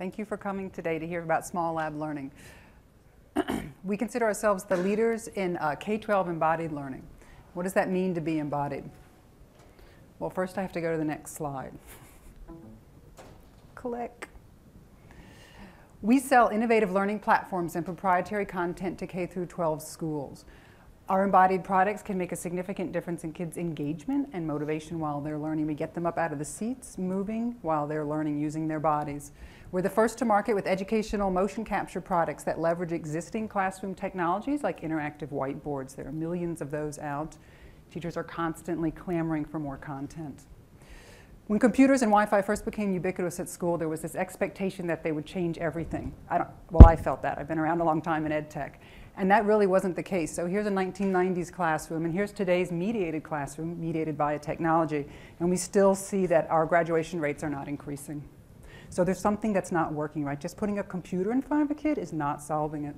Thank you for coming today to hear about small lab learning. we consider ourselves the leaders in uh, K-12 embodied learning. What does that mean to be embodied? Well, first I have to go to the next slide. Click. We sell innovative learning platforms and proprietary content to K through 12 schools. Our embodied products can make a significant difference in kids' engagement and motivation while they're learning. We get them up out of the seats, moving while they're learning, using their bodies. We're the first to market with educational motion capture products that leverage existing classroom technologies like interactive whiteboards. There are millions of those out. Teachers are constantly clamoring for more content. When computers and Wi-Fi first became ubiquitous at school, there was this expectation that they would change everything. I well, I felt that. I've been around a long time in ed tech. And that really wasn't the case. So here's a 1990s classroom, and here's today's mediated classroom, mediated by a technology. And we still see that our graduation rates are not increasing. So there's something that's not working right. Just putting a computer in front of a kid is not solving it.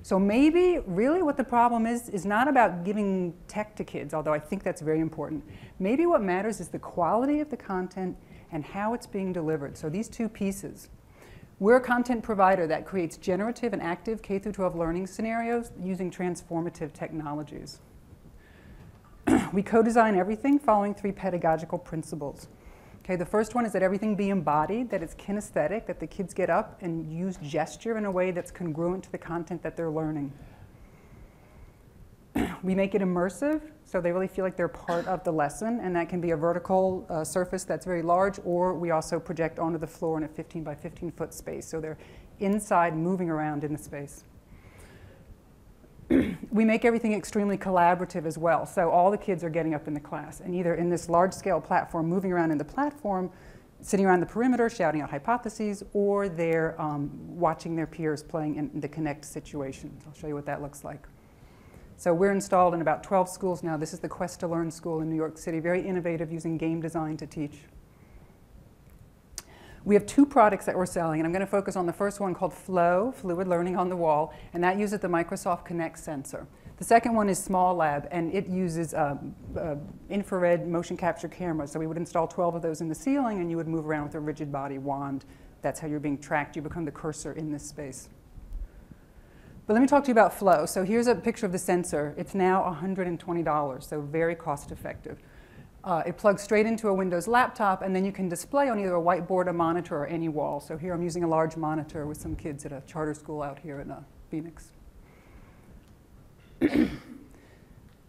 So maybe really what the problem is is not about giving tech to kids, although I think that's very important. Maybe what matters is the quality of the content and how it's being delivered. So these two pieces. We're a content provider that creates generative and active K through 12 learning scenarios using transformative technologies. we co-design everything following three pedagogical principles. Okay, the first one is that everything be embodied, that it's kinesthetic, that the kids get up and use gesture in a way that's congruent to the content that they're learning. We make it immersive, so they really feel like they're part of the lesson, and that can be a vertical uh, surface that's very large, or we also project onto the floor in a 15 by 15 foot space, so they're inside moving around in the space. we make everything extremely collaborative as well. So all the kids are getting up in the class and either in this large scale platform, moving around in the platform, sitting around the perimeter, shouting out hypotheses, or they're um, watching their peers playing in the Kinect situation. I'll show you what that looks like. So we're installed in about 12 schools now. This is the Quest to Learn school in New York City, very innovative using game design to teach. We have two products that we're selling, and I'm going to focus on the first one called Flow, Fluid Learning on the Wall, and that uses the Microsoft Kinect sensor. The second one is Small Lab, and it uses uh, uh, infrared motion capture cameras. So we would install 12 of those in the ceiling, and you would move around with a rigid body wand. That's how you're being tracked. You become the cursor in this space. But let me talk to you about Flow. So here's a picture of the sensor. It's now $120, so very cost effective. Uh, it plugs straight into a Windows laptop, and then you can display on either a whiteboard, a monitor, or any wall. So here I'm using a large monitor with some kids at a charter school out here in uh, Phoenix.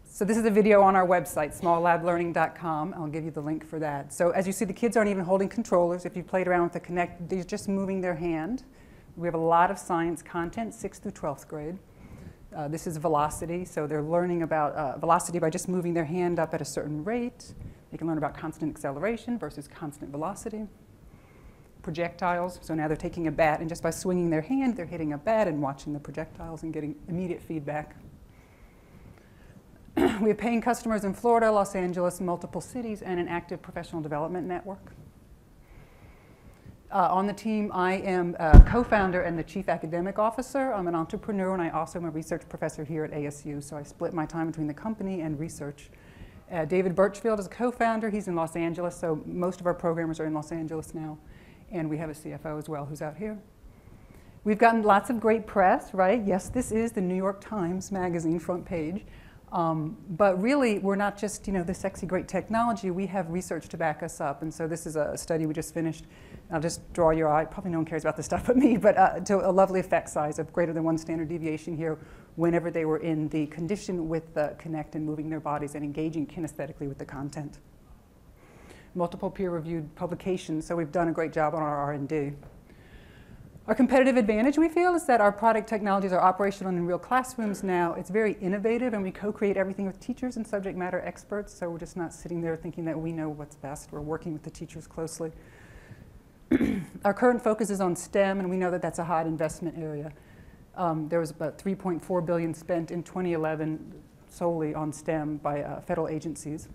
so this is a video on our website, smalllablearning.com. I'll give you the link for that. So as you see, the kids aren't even holding controllers. If you played around with the Kinect, they're just moving their hand. We have a lot of science content, 6th through 12th grade. Uh, this is velocity, so they're learning about uh, velocity by just moving their hand up at a certain rate. They can learn about constant acceleration versus constant velocity. Projectiles, so now they're taking a bat, and just by swinging their hand, they're hitting a bat and watching the projectiles and getting immediate feedback. we have paying customers in Florida, Los Angeles, multiple cities, and an active professional development network. Uh, on the team, I am a co-founder and the chief academic officer. I'm an entrepreneur, and I also am a research professor here at ASU, so I split my time between the company and research. Uh, David Birchfield is a co-founder. He's in Los Angeles, so most of our programmers are in Los Angeles now. And we have a CFO as well who's out here. We've gotten lots of great press, right? Yes, this is the New York Times Magazine front page. Um, but really, we're not just you know the sexy, great technology. We have research to back us up, and so this is a study we just finished. I'll just draw your eye. Probably no one cares about this stuff but me, but uh, to a lovely effect size of greater than one standard deviation here. Whenever they were in the condition with the Kinect and moving their bodies and engaging kinesthetically with the content. Multiple peer-reviewed publications, so we've done a great job on our R&D. Our competitive advantage, we feel, is that our product technologies are operational in real classrooms now. It's very innovative, and we co-create everything with teachers and subject matter experts, so we're just not sitting there thinking that we know what's best. We're working with the teachers closely. our current focus is on STEM, and we know that that's a hot investment area. Um, there was about 3.4 billion spent in 2011 solely on STEM by uh, federal agencies.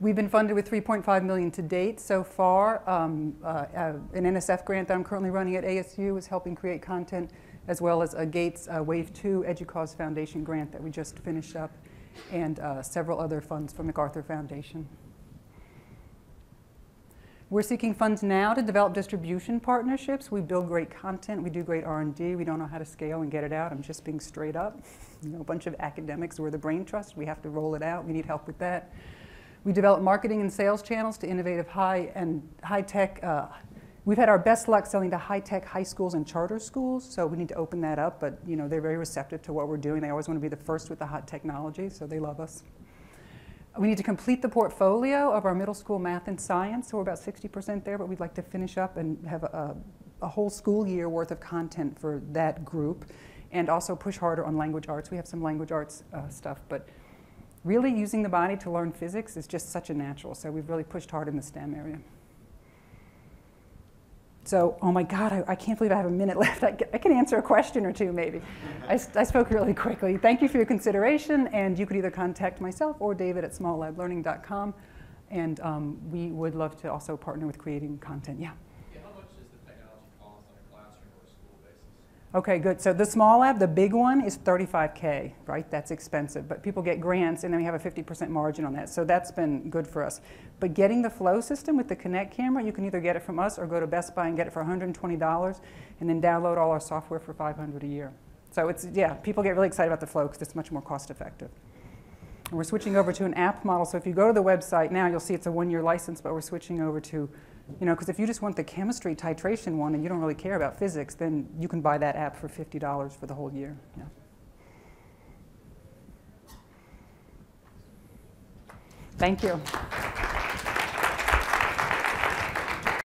We've been funded with 3.5 million to date so far. Um, uh, uh, an NSF grant that I'm currently running at ASU is helping create content, as well as a Gates uh, Wave 2 EDUCAUSE Foundation grant that we just finished up, and uh, several other funds from the MacArthur Foundation. We're seeking funds now to develop distribution partnerships. We build great content, we do great R&D. We don't know how to scale and get it out. I'm just being straight up. You know, a bunch of academics, we're the brain trust. We have to roll it out. We need help with that. We develop marketing and sales channels to innovative high and high tech. Uh, we've had our best luck selling to high tech high schools and charter schools, so we need to open that up. But you know, they're very receptive to what we're doing. They always want to be the first with the hot technology, so they love us. We need to complete the portfolio of our middle school math and science, so we're about 60% there, but we'd like to finish up and have a, a whole school year worth of content for that group and also push harder on language arts. We have some language arts uh, stuff, but really using the body to learn physics is just such a natural, so we've really pushed hard in the STEM area. So, oh my God, I, I, can't believe I have a minute left. I, I can answer a question or two, maybe. I, I, spoke really quickly. Thank you for your consideration, and you could either contact myself or David at smalllablearning.com, and um, we would love to also partner with creating content. Yeah. Okay, good. So the small lab, the big one is 35K, right? That's expensive, but people get grants and then we have a 50% margin on that. So that's been good for us. But getting the flow system with the Kinect camera, you can either get it from us or go to Best Buy and get it for $120 and then download all our software for 500 a year. So it's, yeah, people get really excited about the flow because it's much more cost effective. And we're switching over to an app model. So if you go to the website now, you'll see it's a one-year license, but we're switching over to you know, because if you just want the chemistry titration one and you don't really care about physics, then you can buy that app for $50 for the whole year. Yeah. Thank you.